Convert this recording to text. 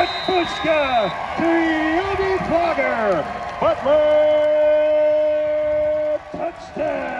Matt Bushka to Yogi Clogger. Butler touchdown.